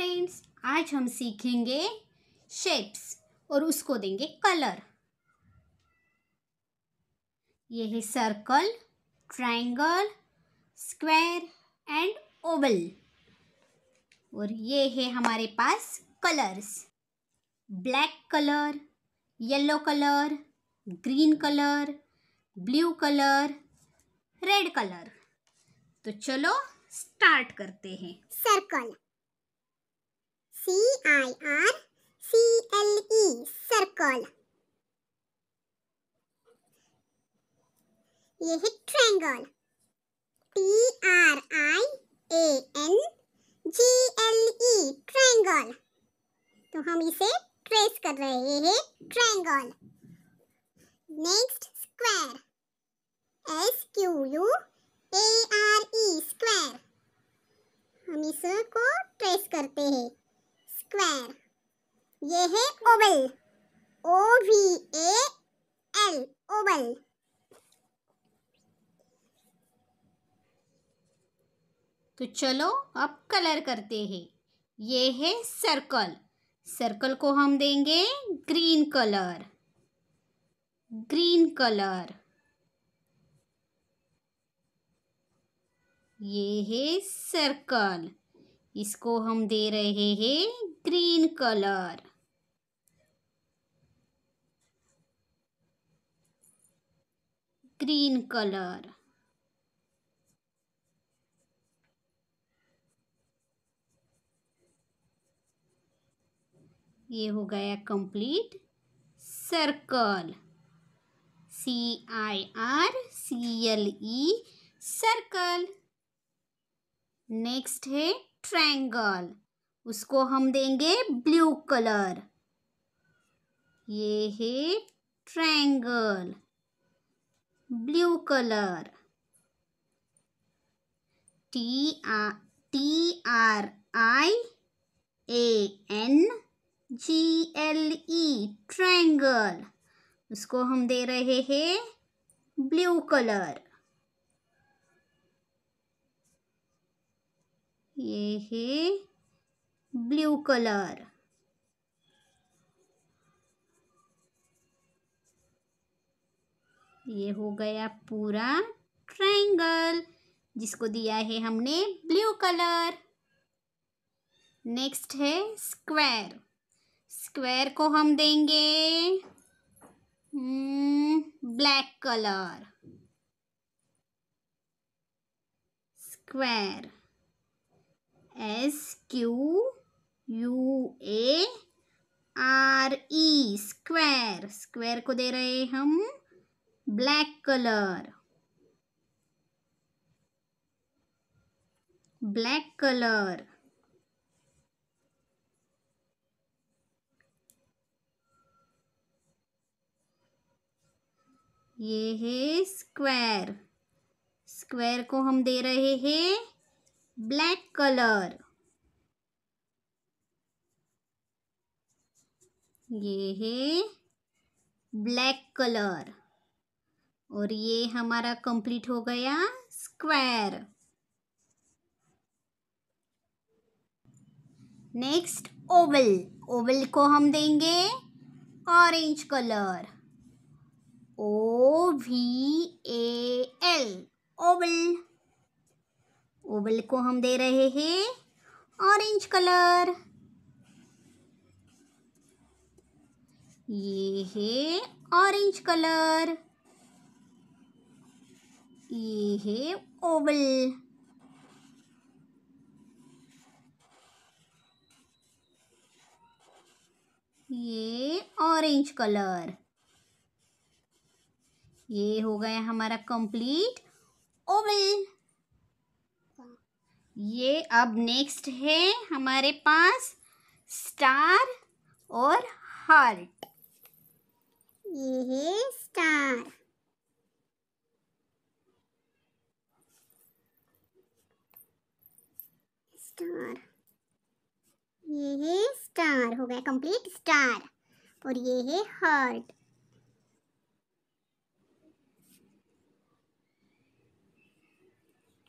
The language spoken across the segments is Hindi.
फ्रेंड्स आज हम सीखेंगे शेप्स और उसको देंगे कलर ये है circle triangle square and oval और ये है हमारे पास colours black colour yellow colour green colour blue colour red colour तो चलो स्टार्ट करते हैं. Circle C I R C L E circle ये है triangle T R I A N G L E triangle तो हम इसे ट्रेस कर रहे हैं, ये है triangle next square S Q U A R E square हम इसको ट्रेस करते हैं स्क्वायर ये है oval O V A L oval तो चलो अब कलर करते हैं। ये है सर्कल सर्कल को हम देंगे ग्रीन कलर ग्रीन कलर ये है सर्कल इसको हम दे रहे हैं ग्रीन कलर ग्रीन कलर। ये हो गया complete circle. C I R C L E circle. Next है ट्रायंगल। उसको हम देंगे ब्लू कलर। ये है triangle. Blue colour. T R T R I A N G L E, triangle. उसको हम दे रहे हैं ब्लू कलर। ये है ब्लू कलर। ये हो गया पूरा ट्रायंगल, जिसको दिया है हमने ब्लू कलर। नेक्स्ट है स्क्वायर। स्क्वायर को हम देंगे black colour. Square. S Q U A R E. Square. Square को दे रहे हम। Black colour. Black colour. ये है स्क्वायर। स्क्वायर को हम दे रहे हैं ब्लैक कलर। ये है ब्लैक कलर। और ये हमारा कंप्लीट हो गया स्क्वायर। Next Oval. ओवल को हम देंगे orange colour. O V A L. Oval. Oval को हम दे रहे हैं ऑरेंज कलर। ये है ऑरेंज कलर। ये है ओवल। ये ऑरेंज कलर ये हो गया हमारा कंप्लीट ओवल ये अब नेक्स्ट है हमारे पास स्टार और हार्ट ये है स्टार स्टार। ये है स्टार हो गया कंप्लीट स्टार और ये है हार्ट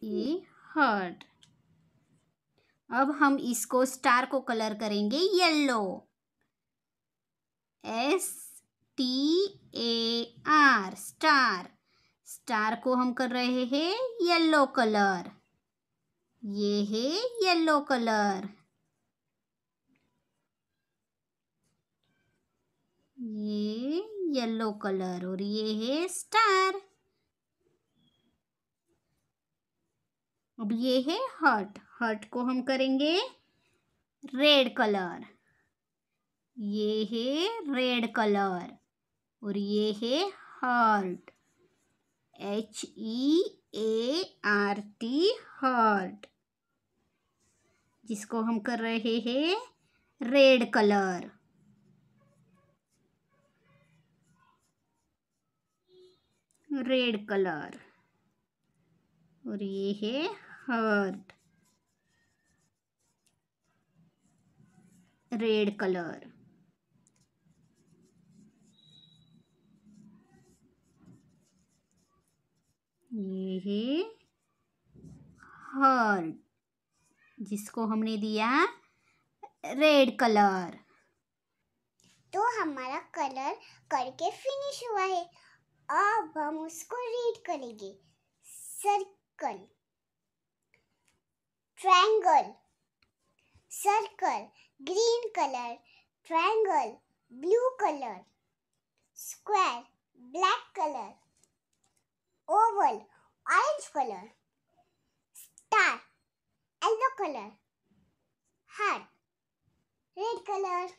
ये हार्ट अब हम इसको स्टार को कलर करेंगे yellow S T A R star star को हम कर रहे हैं येलो कलर ये है येलो कलर। ये येलो कलर और ये है स्टार। अब ये है हर्ट। हर्ट को हम करेंगे रेड कलर। ये है रेड कलर और ये है heart. H E A R T heart. जिसको हम कर रहे हैं, रेड कलर। Red colour. और ये है हर्ट। Red colour. ये है हर्ट। जिसको हमने दिया रेड कलर। तो हमारा कलर करके फिनिश हुआ है। अब हम उसको रीड करेंगे। Circle triangle circle green colour. Triangle blue colour. Square black colour. Oval orange colour. Colour? Heart red colour.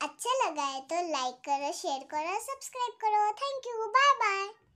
अच्छा लगा है तो लाइक करो शेयर करो सब्सक्राइब करो। Thank you bye bye